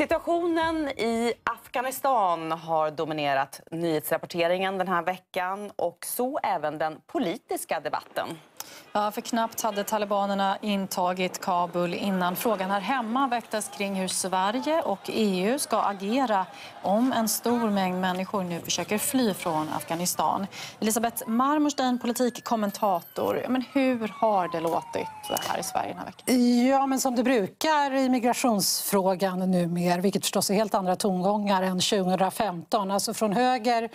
Situationen i Afghanistan har dominerat nyhetsrapporteringen den här veckan och så även den politiska debatten. Ja, för knappt hade talibanerna intagit Kabul innan frågan här hemma väcktes kring hur Sverige och EU ska agera om en stor mängd människor nu försöker fly från Afghanistan. Elisabeth Marmorstein, politikkommentator. Men hur har det låtit här i Sverige den här veckan? Ja, men som det brukar i migrationsfrågan numera, vilket förstås är helt andra tongångar än 2015. Alltså från höger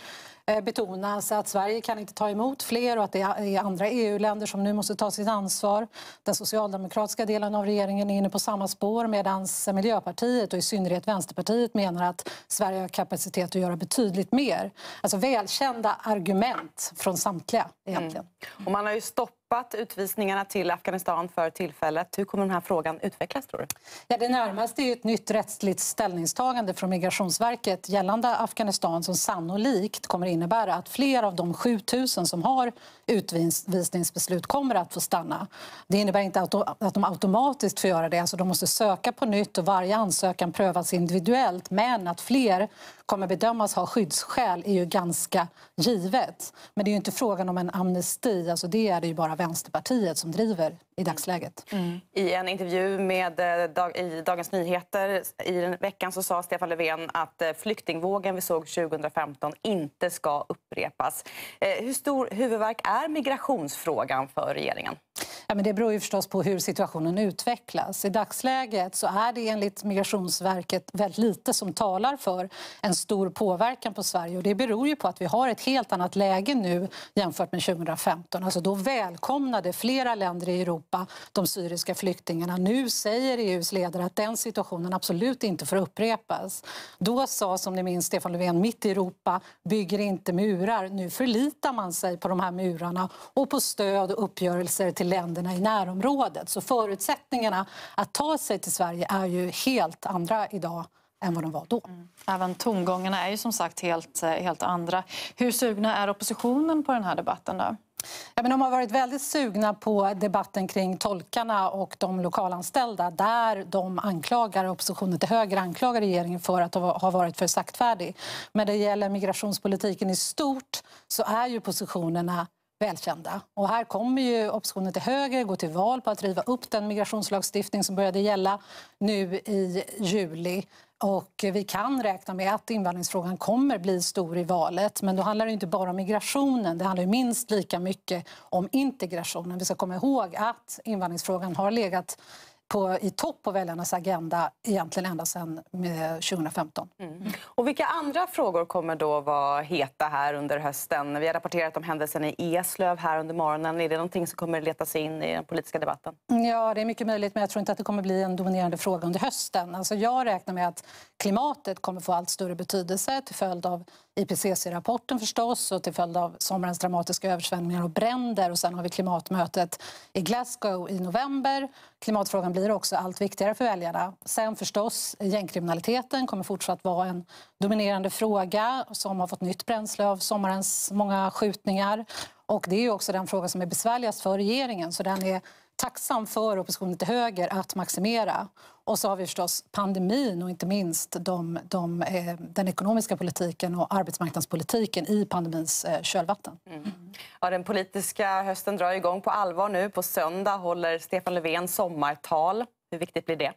eh, betonas att Sverige kan inte ta emot fler och att det är andra EU-länder som nu måste ta sitt ansvar. Den socialdemokratiska delen av regeringen är inne på samma spår medan Miljöpartiet och i synnerhet Vänsterpartiet menar att Sverige har kapacitet att göra betydligt mer. Alltså välkända argument från samtliga egentligen. Mm. Och man har ju stoppat stoppat utvisningarna till Afghanistan för tillfället. Hur kommer den här frågan utvecklas tror du? Ja, det närmaste är ett nytt rättsligt ställningstagande från Migrationsverket gällande Afghanistan som sannolikt kommer innebära att fler av de 7 000 som har utvisningsbeslut kommer att få stanna. Det innebär inte att de automatiskt får göra det. Alltså de måste söka på nytt och varje ansökan prövas individuellt. Men att fler kommer bedömas ha skyddsskäl är ju ganska givet. Men det är ju inte frågan om en amnesti. Alltså det är det ju bara Vänsterpartiet som driver i dagsläget. Mm. mm. I en intervju med, eh, i Dagens Nyheter i veckan så sa Stefan Löfven att eh, flyktingvågen vi såg 2015 inte ska upprepas. Eh, hur stor huvudvärk är migrationsfrågan för regeringen? Ja, men det beror ju förstås på hur situationen utvecklas. I dagsläget så är det enligt Migrationsverket väldigt lite som talar för en stor påverkan på Sverige. Och det beror ju på att vi har ett helt annat läge nu jämfört med 2015. Alltså då välkomnade flera länder i Europa de syriska flyktingarna. Nu säger EUs ledare att den situationen absolut inte får upprepas. Då sa, som ni minns, Stefan Löfven, mitt i Europa bygger inte murar. Nu förlitar man sig på de här murarna och på stöd och uppgörelser till länder länderna i närområdet. Så förutsättningarna att ta sig till Sverige är ju helt andra idag än vad de var då. Mm. Även tongångarna är ju som sagt helt, eh, helt andra. Hur sugna är oppositionen på den här debatten? Då? Ja, men de har varit väldigt sugna på debatten kring tolkarna och de lokalanställda där de anklagar oppositionen till höger anklagar regeringen för att ha varit för saktfärdig. Men det gäller migrationspolitiken i stort så är ju positionerna välkända. Och här kommer ju oppositionen till höger gå till val på att riva upp den migrationslagstiftning som började gälla nu i juli. Och vi kan räkna med att invandringsfrågan kommer bli stor i valet. Men då handlar det inte bara om migrationen, det handlar minst lika mycket om integrationen. Vi ska komma ihåg att invandringsfrågan har legat på, i topp på väljarnas agenda egentligen ända sedan 2015. Mm. Och vilka andra frågor kommer då vara heta här under hösten? Vi har rapporterat om händelsen i Eslöv här under morgonen. Är det någonting som kommer leta sig in i den politiska debatten? Ja, det är mycket möjligt, men jag tror inte att det kommer bli en dominerande fråga under hösten. Alltså jag räknar med att klimatet kommer få allt större betydelse till följd av IPCC-rapporten förstås och till följd av sommarens dramatiska översvämningar och bränder. Och sen har vi klimatmötet i Glasgow i november. Klimatfrågan blir också allt viktigare för väljarna. Sen förstås, gängkriminaliteten kommer fortsatt vara en dominerande fråga som har fått nytt bränsle av sommarens många skjutningar. Och det är också den fråga som är besvärligast för regeringen. Så den är tacksam för oppositionen till höger att maximera. Och så har vi förstås pandemin och inte minst de, de, eh, den ekonomiska politiken och arbetsmarknadspolitiken i pandemins eh, kölvatten. Mm. Ja, den politiska hösten drar igång på allvar nu. På söndag håller Stefan Löfven sommartal. Hur viktigt blir det?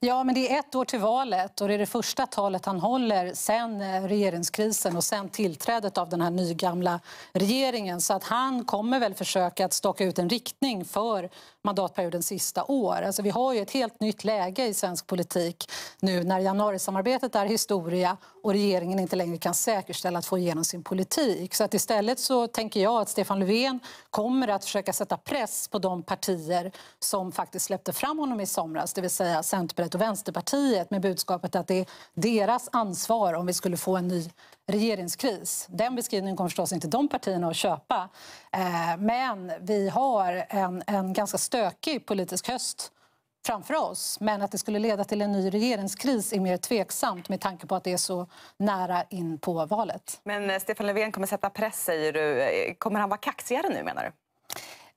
Ja, men det är ett år till valet och det är det första talet han håller sen eh, regeringskrisen och sen tillträdet av den här nygamla regeringen. Så att han kommer väl försöka att staka ut en riktning för mandatperiodens sista år. Alltså vi har ju ett helt nytt läge i svensk politik nu när januarisamarbetet är historia och regeringen inte längre kan säkerställa att få igenom sin politik. Så att istället så tänker jag att Stefan Löfven kommer att försöka sätta press på de partier som faktiskt släppte fram honom i somras, det vill säga Centerpartiet och Vänsterpartiet med budskapet att det är deras ansvar om vi skulle få en ny regeringskris. Den beskrivningen kommer förstås inte de partierna att köpa. Eh, men vi har en, en ganska stökig politisk höst framför oss. Men att det skulle leda till en ny regeringskris är mer tveksamt med tanke på att det är så nära in på valet. Men eh, Stefan Löfven kommer sätta press, säger du. Eh, kommer han vara kaxigare nu, menar du?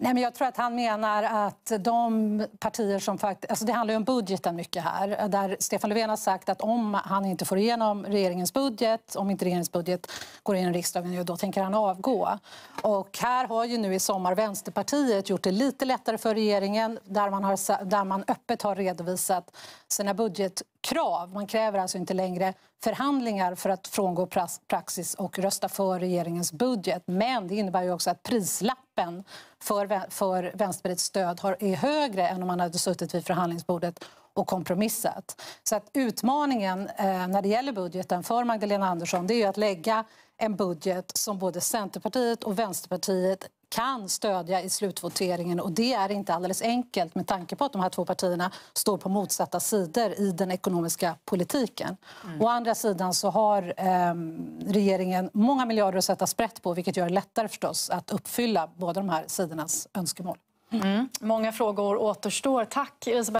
Nej, men jag tror att han menar att de partier som faktiskt... Alltså det handlar om budgeten mycket här. Där Stefan Löfven har sagt att om han inte får igenom regeringens budget, om inte regeringens budget går igenom riksdagen, då tänker han avgå. Och här har ju nu i sommar Vänsterpartiet gjort det lite lättare för regeringen där man, har, där man öppet har redovisat sina budget krav. Man kräver alltså inte längre förhandlingar för att frångå praxis och rösta för regeringens budget. Men det innebär ju också att prislappen för, för Vänsterpartiets stöd har, är högre än om man hade suttit vid förhandlingsbordet och kompromissat. Så att utmaningen eh, när det gäller budgeten för Magdalena Andersson det är att lägga en budget som både Centerpartiet och Vänsterpartiet kan stödja i slutvoteringen. Och Det är inte alldeles enkelt med tanke på att de här två partierna står på motsatta sidor i den ekonomiska politiken. Mm. Å andra sidan så har eh, regeringen många miljarder att sätta sprätt på vilket gör det lättare förstås att uppfylla båda de här sidornas önskemål. Mm. Många frågor återstår. Tack, Elisabeth